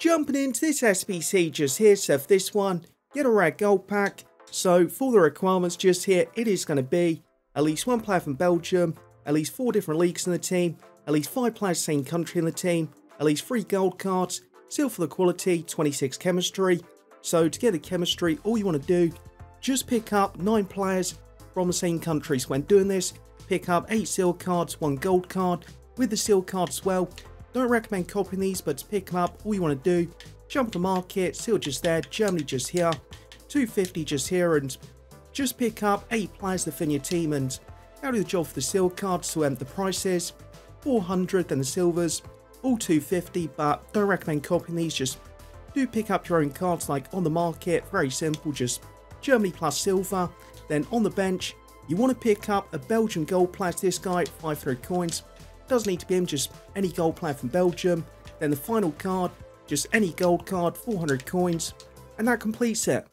Jumping into this SBC just here, so for this one, get a red gold pack. So for the requirements just here, it is going to be at least one player from Belgium, at least four different leagues in the team, at least five players same country in the team, at least three gold cards, seal for the quality, 26 chemistry. So to get the chemistry, all you want to do, just pick up nine players from the same countries. When doing this, pick up eight seal cards, one gold card. With the seal cards as well, don't recommend copying these, but to pick them up, all you want to do, jump to market, seal just there, Germany just here, 250 just here, and just pick up 8 players to fin your team, and that'll do the job for the seal cards, so um, the prices, 400, then the silvers, all 250, but don't recommend copying these, just do pick up your own cards like on the market, very simple, just Germany plus silver, then on the bench, you want to pick up a Belgian gold player this guy, 500 coins, doesn't need to be him, just any gold player from Belgium. Then the final card, just any gold card, 400 coins. And that completes it.